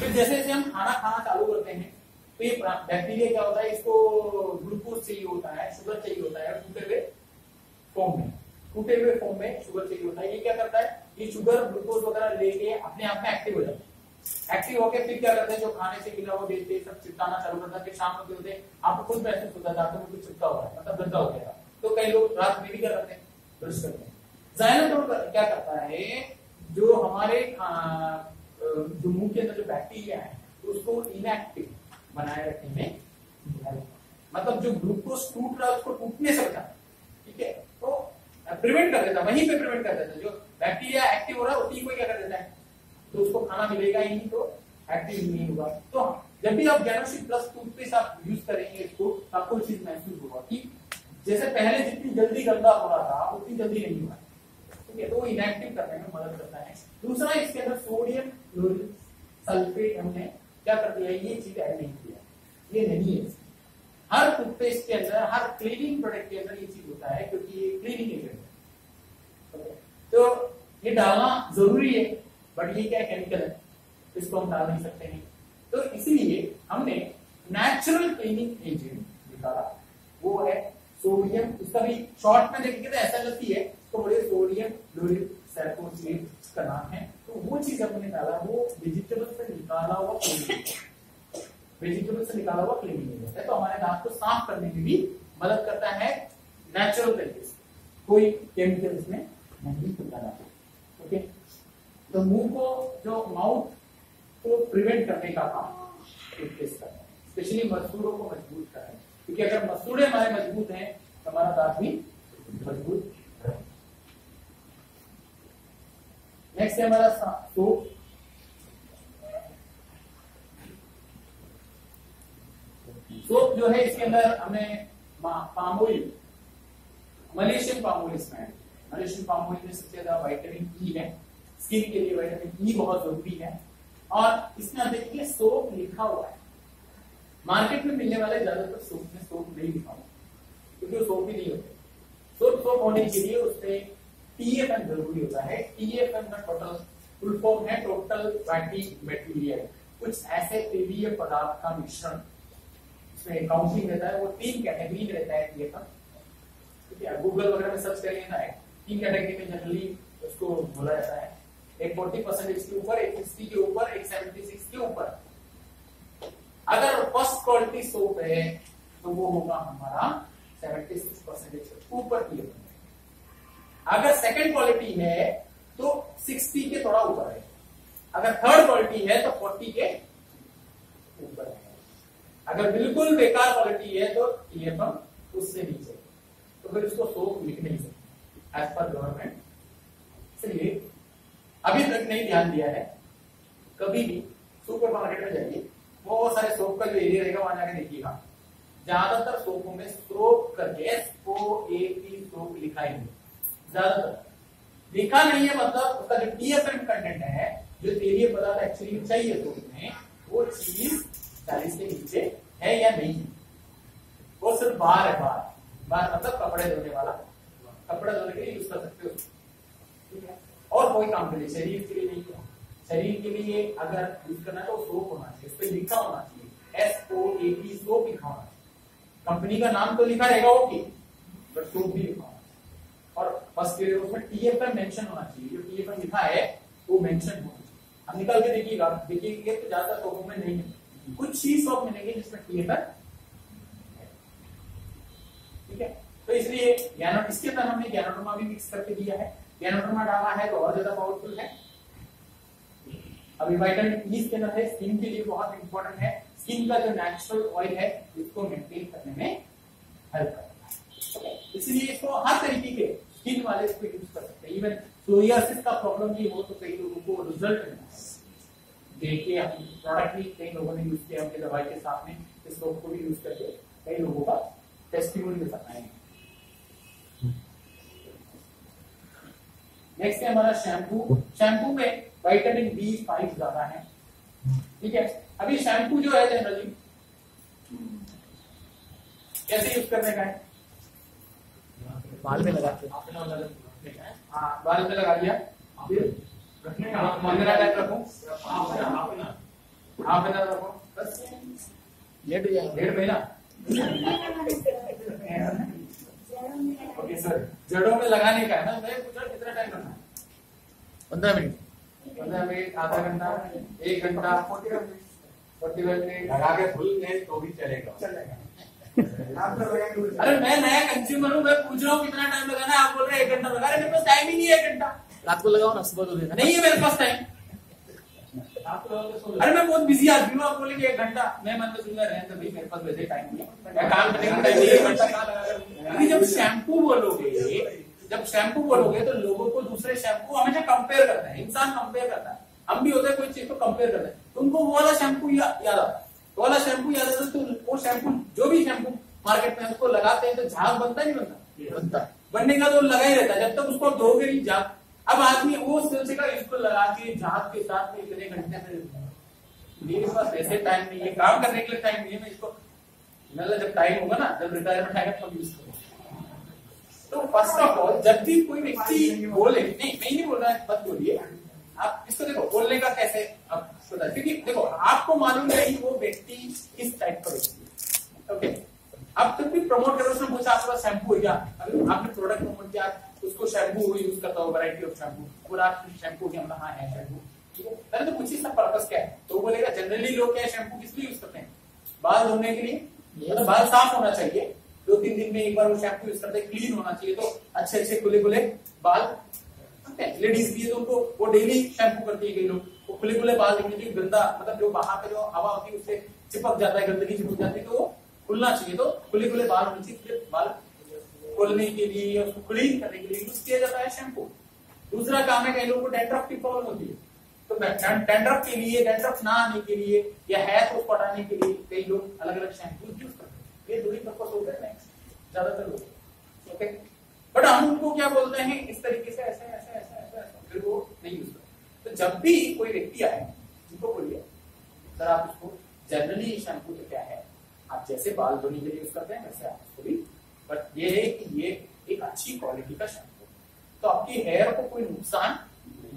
फिर जैसे जैसे हम खाना खाना चालू करते हैं तो ये बैक्टीरिया क्या होता है, इसको ग्लूकोज चाहिए होता है शुगर चाहिए होता है, टूटे हुए फॉर्म में। टूटे हुए फॉर्म में शुगर चाहिए होता है। ये क्या करता है, ये शुगर ग्लूकोज वगैरह लेके अपने आप में एक्टिव हो जाता है। एक्टिव होकर फिर क्या करते हैं, जो खाने से मिला वो देते सब चिपकाना चालू करता है शाम को होते आपको खुद महसूस होता है, दांतों में कुछ चिपका हुआ है मतलब गंदा हो गया। तो कई लोग रात में भी क्या करते हैं, ब्रश करते हैं। जाइलोटोन क्या करता है, जो हमारे जो मुँह के अंदर जो बैक्टीरिया है उसको इनएक्टिव बनाए रखने में मतलब जो ग्लूकोज टूट रहा है, उसको टूटने से बचाता ठीक है? तो प्रिवेंट कर देता वहीं पे प्रिवेंट कर देता जो बैक्टीरिया एक्टिव हो रहा है, उसी को क्या कर देता है? तो उसको खाना मिलेगा ही नहीं तो एक्टिव नहीं होगा। तो जब भी आप गैनोसिक प्लस टूथपेस्ट आप यूज़ करेंगे इसको तो आपको चीज़ महसूस होगा कि जैसे पहले जितनी जल्दी गंदा हो रहा था, उतनी जल्दी नहीं हुआ। ठीक है? तो वो इनएक्टिव करने में मदद करता है। दूसरा, इसके अंदर सोडियम सल्फेट हमने क्या कर दिया? ये चीज़ ऐड नहीं किया। ये नहीं है। हर टूथपेस्ट के अंदर, हर क्लीनिंग प्रोडक्ट के अंदर ये चीज़ होता है, क्योंकि ये क्लीनिंग एजेंट है। तो ये डालना ज़रूरी है बट ये क्या केमिकल है? इसको हम डाल नहीं सकते हैं। तो इसलिए हमने नेचुरल क्लीनिंग एजेंट निकाला। वो है सोडियम उसका भी शॉर्ट में देखेंगे तो ऐसा लगती है। तो बोले सोडियम क्लोरिन सैपोसिलेट का नाम है। तो वो चीज़ हमने डाला वो वेजिटेबल से निकाला हुआ क्लीनिंग वेजिटेबल से निकाला हुआ क्लीनिंग एजेंट है। तो हमारे दांत को साफ़ करने में भी मदद करता है नेचुरल तरीके से। कोई केमिकल इसमें नहीं डाला ओके तो मुँह को, जो माउथ को प्रिवेंट करने का काम टूथपेस्ट करता स्पेशली मसूड़ों को मज़बूत करना क्योंकि अगर मसूड़े हमारे मज़बूत हैं तो हमारा दांत भी मज़बूत नेक्स्ट है हमारा सोप सोप जो है इसके अंदर हमने palm oil Malaysian palm oil इसमें मलेशियन पाम ऑयल में सबसे ज़्यादा वाइटामिन ई है। स्किन के लिए वाइटामिन ई बहुत ज़रूरी है। और इसमें आप देखिए सोप लिखा हुआ है। मार्केट में मिलने वाले ज़्यादातर सोप में सोप नहीं लिखा हुआ क्योंकि वो सोप ही नहीं होते। सोप सोप होने के लिए उसमें टीएफएम ज़रूरी होता है। टीएफएम का टोटल फुल फॉर्म है टोटल फैटी मटेरियल कुछ ऐसे तेलीय पदार्थ का मिश्रण, इसमें काउंसिलिंग रहता है, वो तीन कैटेगरी में रहता है टीएफएम ठीक है गूगल वगैरह में सर्च करेंगे ना है तीन कैटेगरी में जनरली उसको बोला जाता है। एक फोर्टी परसेंटेज के ऊपर, एक सिक्सटी के ऊपर, एक सेवेंटी सिक्स के ऊपर। अगर फ़र्स्ट क्वालिटी सोप है तो वो होगा हमारा सेवेंटी सिक्स परसेंटेज ऊपर की अगर सेकंड क्वालिटी है तो सिक्सटी के थोड़ा ऊपर है। अगर थर्ड क्वालिटी है तो फोर्टी के ऊपर है। अगर बिल्कुल बेकार क्वालिटी है तो ईएफएम उससे नीचे। तो फिर उसको सोप लिख नहीं सकते एज पर गवर्नमेंट इसलिए अभी तक नहीं ध्यान दिया है। कभी भी सुपर मार्केट में जाइए, बहुत सारे सोप का जो एरिया रहेगा, वहाँ जाके देखिएगा। ज़्यादातर सोपों में सोप करके S O A P soap लिखा ही नहीं। ज़्यादातर। लिखा नहीं है मतलब उसका जो टीएफएम कंटेंट है, जो तेलीय पदार्थ एक्चुअली चाहिए सोप में वो चीज़ चालीस के नीचे है या नहीं है। वो सिर्फ़ बाहर है बाहर बाहर मतलब कपड़े धोने वाला। कपड़े धोने के लिए यूज़ कर सकते हो। ठीक है? और कोई काम के लिए, शरीर के लिए नहीं किया शरीर के लिए अगर यूज़ करना है तो सोप होना चाहिए, उस पर लिखा होना चाहिए। एस ओ ए सोप लिखा होना चाहिए। कंपनी का नाम तो लिखा रहेगा ओके बट सोप भी लिखा फ़र्स्ट उसमें टीएफएम मेंशन होना चाहिए। जो टीएफएम लिखा है, वो मेंशन होना चाहिए। अब निकल के देखिएगा देखिए तो ज़्यादा सोपों में नहीं मिलेगी कुछ ही शॉप मिलेंगे जिसमें टीएफएम ठीक है? तो इसलिए इसके अंदर हमने ज्ञानोटोमा भी मिक्स करके दिया है। गैनोड्रोमा डाला है तो और ज़्यादा पावरफुल है। अभी वाइटामिन ई इसके अंदर है स्किन के लिए बहुत इंपॉर्टेंट है। स्किन का जो नेचुरल ऑयल है, इसको मेंटेन करने में हेल्प करता है। इसलिए इसको हर तरीके के स्किन वाले इसको यूज़ कर सकते हैं. इवन सोरियासिस का प्रॉब्लम भी हो तो कई लोगों को रिज़ल्ट देखिए प्रोडक्ट भी कई लोगों ने यूज़ किया उनके दवाई के साथ में इस रोग को भी यूज़ करके कई लोगों का टेस्टिमोनी हैं नेक्स्ट है हमारा शैम्पू शैम्पू में वाइटामिन बी फाइव ज़्यादा है. ठीक है? अभी शैम्पू जो है जनरली कैसे यूज़ करने का है? बाल में लगा हाँ। बाल में लगा दिया। फिर रखने का टाइप रखू। हाफ़ एन आवर रखो। बस। लेट हो जाएँगे। डेढ़ महीना ओके सर। जड़ों में लगाने का है ना? मैं पूछा कितना टाइम लगना पंद्रह मिनट। पंद्रह मिनट आधा घंटा एक घंटा फोर्टी फाइव मिनट। लगा के गए तो भी चलेगा। चलेगा। अरे मैं नया कंज्यूमर हूँ मैं पूछ रहा हूँ कितना टाइम लगाना है आप बोल रहे हैं एक घंटा लगा रहे मेरे पास टाइम ही नहीं है एक घंटा। रात को लगाओ ना सुबह को देना नहीं है मेरे पास टाइम अरे मैं बहुत बिज़ी आदमी हूँ आप बोलेंगे एक घंटा। मैं मन में सुनना रहने तो भाई मेरे पास वैसे टाइम नहीं है। काम करने का टाइम एक घंटा जब शैम्पू बोलोगे जब शैम्पू बोलोगे तो लोगों को दूसरे शैम्पू हमेशा कंपेयर करता है। इंसान कंपेयर करता है। हम भी होते हैं कोई चीज़ को कंपेयर करते हैं। तुमको वो वाला शैम्पू याद आता है। वो वाला शैम्पू याद है तो वो शैम्पू जो भी शैम्पू मार्केट में उसको लगाते हैं तो झाग बनता है नहीं बनता? बनता है। बनने का तो लगा ही रहता है। जब तक उसको धोगे नहीं झाग। अब आदमी वो सोचेगा इसको लगा के झाग के साथ में इतने घंटे से मेरे पास ऐसे टाइम नहीं है काम करने के लिए टाइम नहीं है मैं इसको मतलब जब टाइम होगा ना जब रिटायरमेंट आएगा तब यूज़ करूँगा। तो फ़र्स्ट ऑफ़ ऑल जब भी कोई व्यक्ति बोले नहीं मैं नहीं बोल रहा है मत बोलिए। आप इसको देखो बोलने का कैसे आप बताए क्योंकि देखो आपको मालूम है कि वो व्यक्ति किस टाइप का व्यक्ति है। ओके आप जब भी प्रमोट करो उसने पूछा आपके पास शैम्पू है क्या? अगर आपने प्रोडक्ट प्रमोट किया उसको शैम्पू यूज़ करता हो वैरायटी ऑफ़ शैम्पू पूरा शैम्पू के मतलब हाँ है शैम्पू ठीक है पहले तो पूछिए इसका पर्पस क्या है? तो बोलेगा जनरली लोग क्या शैम्पू किस लिए यूज़ करते हैं? बाल धोने के लिए। मतलब बाल साफ़ होना चाहिए। दो तीन दिन में एक बार वो शैम्पू यूज़ करते हैं क्लीन होना चाहिए। तो अच्छे अच्छे खुले खुले बाल लेडीज़ भी है तो उनको वो डेली शैम्पू करती है कई लोग। वो खुले खुले बाल दिखने चाहिए गंदा मतलब जो बाहर का जो हवा होती है, उससे चिपक जाता है, गंदगी चिपक जाती है तो खुलना चाहिए। तो खुले खुले बाल होने चाहिए बाल खोलने के लिए या उसको क्लीन करने के लिए यूज़ किया जाता है शैम्पू दूसरा काम है, कई लोगों को डेंड्रफ की प्रॉब्लम होती है। तो डेंड्रफ के लिए डेंड्रफ ना आने के लिए या हेयर को हटाने के लिए कई लोग अलग अलग शैम्पू यूज़ करते हैं। ये दो ही पर्पस होते हैं ज़्यादातर लोग। ओके बट हम उनको क्या बोलते हैं, इस तरीके से ऐसे ऐसे ऐसे ऐसे ऐसे फिर वो नहीं यूज़ करते तो जब भी कोई व्यक्ति आए, उनको बोलिए, सर, आप उसको जनरली शैम्पू तो क्या है? आप जैसे बाल धोने के लिए यूज़ करते हैं, वैसे आप उसको भी। बट ये है कि ये एक अच्छी क्वालिटी का शैम्पू तो आपकी हेयर को कोई नुकसान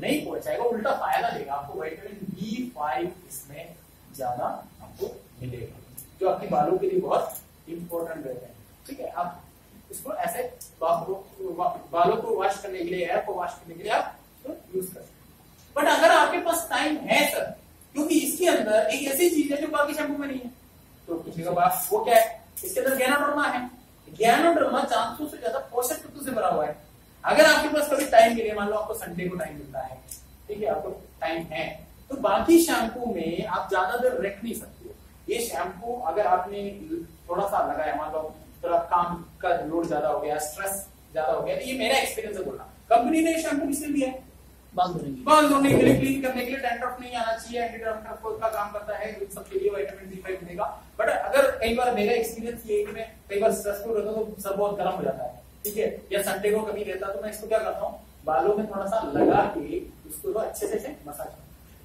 नहीं पहुंचाएगा, उल्टा फ़ायदा देगा आपको। वाइटामिन बी फाइव इसमें ज़्यादा आपको मिलेगा। जो आपके बालों के लिए बहुत इंपॉर्टेंट रहते हैं। ठीक है, आप इसको ऐसे बालों को वॉश करने के लिए हेयर को वॉश करने के लिए आप यूज़ कर सकते बट अगर आपके पास टाइम है सर क्योंकि इसके अंदर एक ऐसी चीज़ है जो बाकी शैम्पू में नहीं है। तो पूछेगा वो क्या है? इसके अंदर गैनोडर्मा है। गैनोडर्मा चांसों से ज़्यादा पोषक तत्व से भरा हुआ है। अगर आपके पास कभी टाइम मिले मान लो आपको संडे को टाइम मिलता है, ठीक है, आपको टाइम है तो बाकी शैम्पू में आप ज़्यादा देर रख नहीं सकते ये शैम्पू अगर आपने थोड़ा सा लगाया, मान लो थोड़ा काम का लोड ज़्यादा हो गया स्ट्रेस ज़्यादा हो गया तो ये मेरा एक्सपीरियंस है बोलना। कंपनी ने शैम्पू किसने दिया? है बाल धोने के लिए क्लीन करने के लिए डेंड्रफ नहीं आना चाहिए एंटी डेंड्रफ का काम करता है इन सब के लिए विटामिन डी फाइव मिलेगा। बट अगर कई बार मेरा एक्सपीरियंस ये है कि मैं कई बार स्ट्रेसफुल रहता हूँ तो सर बहुत गर्म हो जाता है। ठीक है? या संडे को कभी रहता तो मैं इसको क्या करता हूँ? बालों में थोड़ा सा लगा के उसको अच्छे से, मसाज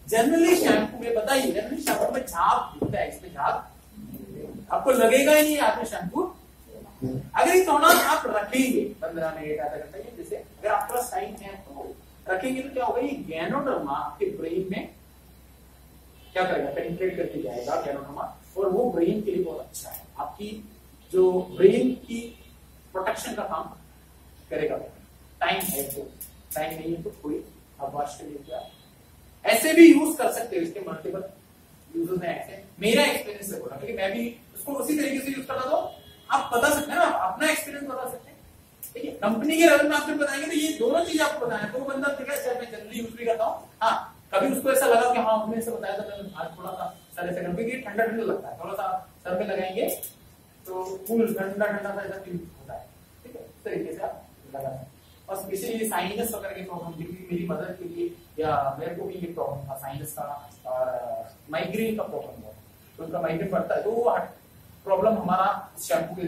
जनरली शैम्पू में बताइए जनरली शैम्पू में झाग दिखता है इसमें झाग? आपको लगेगा ही नहीं आपने शैम्पू अगर ये थोड़ा आप रखेंगे पंद्रह मिनट आधा घंटा जैसे अगर आपके पास टाइम है तो रखेंगे तो क्या होगा, ये गैनोडर्मा आपके ब्रेन में क्या करेगा? पेनिट्रेट करके जाएगा गैनोडर्मा, और वो ब्रेन के लिए बहुत अच्छा है। आपकी जो ब्रेन की प्रोटेक्शन का काम करेगा। टाइम है तो टाइम नहीं है तो कोई आप वॉश कर लीजिए ऐसे भी यूज़ कर सकते हो इसके मल्टीपल यूजेस हैं ऐसे। मेरा एक्सपीरियंस है बोला, क्योंकि मैं भी उसको उसी तरीके से यूज़ करता तो आप बता सकते हैं ना अपना एक्सपीरियंस बता सकते है। कंपनी के लेवल में आपको बताएँगे तो ये दोनों चीज़ आपको बताना तो बंदा है सर मैं जनरली यूज़ भी करता हूँ। हाँ कभी उसको ऐसा लगा कि हाँ से बताया था मैं आज थोड़ा सा सर ऐसे क्योंकि ठंडा ठंडा लगता है। थोड़ा सा सर में लगाएँगे तो फुल ठंडा ठंडा सा ऐसा फील होता है। ठीक है? इस तरीके से आप लगा सकते और स्पेशली साइनस वगैरह की प्रॉब्लम क्योंकि मेरी मदर के लिए, या मेरे को भी ये प्रॉब्लम था साइनस का और माइग्रेन का प्रॉब्लम हुआ तो उनका माइग्रेन बढ़ता है तो वो प्रॉब्लम हमारा शैम्पू के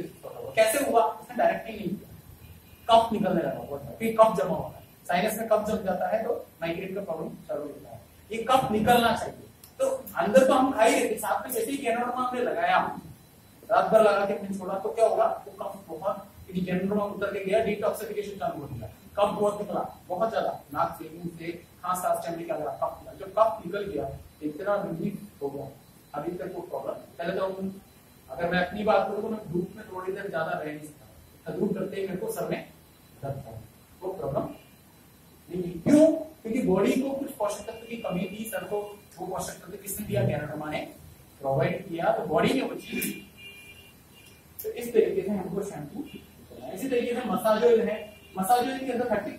कैसे हुआ? उसने डायरेक्टली नहीं किया। कफ निकलने लगा बहुत फिर कफ जमा होता है। साइनस में कफ जम जाता है तो माइग्रेन का प्रॉब्लम चालू होता है। ये कफ निकलना चाहिए। तो अंदर तो हम खा ही रहे साथ में जैसे ही कैनोडमा हमने लगाया, रात भर लगा के हमने छोड़ा तो क्या होगा वो कफ बहुत कैनोडमा उतर के गया डिटॉक्सिफिकेशन चालू हो गया। कफ बहुत निकला, बहुत ज़्यादा। नाक से, मुँह से, खांस सांस चमड़ी का लगा कफ निकला। जब कफ निकल गया इतना रिलीफ हो गया। अभी तक वो प्रॉब्लम पहले तो अगर मैं अपनी बात करूँ तो मैं धूप में थोड़ी देर ज़्यादा रह नहीं सकता। धूप करते ही मेरे को सर में दर्द था वो प्रॉब्लम नहीं क्यों क्योंकि बॉडी को कुछ पोषक तत्व की कमी थी सर को, वो पोषक तत्व किसने दिया? कैनाडा ने प्रोवाइड किया। तो बॉडी में वो चीज़ तो इस तरीके से हमको शैम्पू इसी तरीके से मसाज है मसाज के अंदर थर्टी